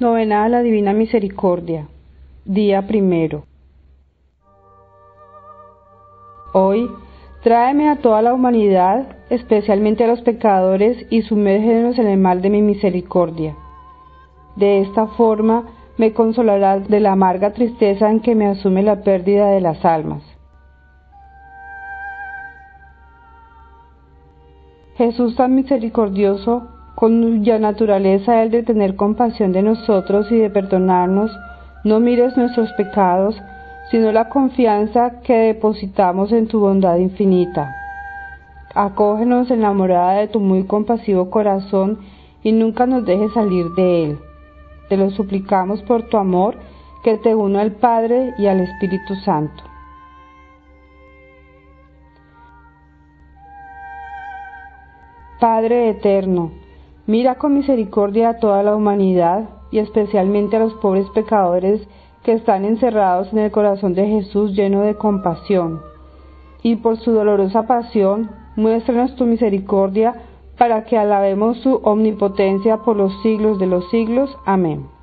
Novena a la Divina Misericordia. Día primero. Hoy, tráeme a toda la humanidad, especialmente a los pecadores, y sumérgenos en el mal de mi misericordia. De esta forma me consolarás de la amarga tristeza en que me asume la pérdida de las almas. Jesús tan misericordioso, cuya naturaleza es de tener compasión de nosotros y de perdonarnos, no mires nuestros pecados, sino la confianza que depositamos en tu bondad infinita. Acógenos en la morada de tu muy compasivo corazón y nunca nos dejes salir de él. Te lo suplicamos por tu amor que te uno al Padre y al Espíritu Santo. Padre eterno, Mira con misericordia a toda la humanidad y especialmente a los pobres pecadores que están encerrados en el corazón de Jesús lleno de compasión. Y por su dolorosa pasión, muéstranos tu misericordia para que alabemos su omnipotencia por los siglos de los siglos. Amén.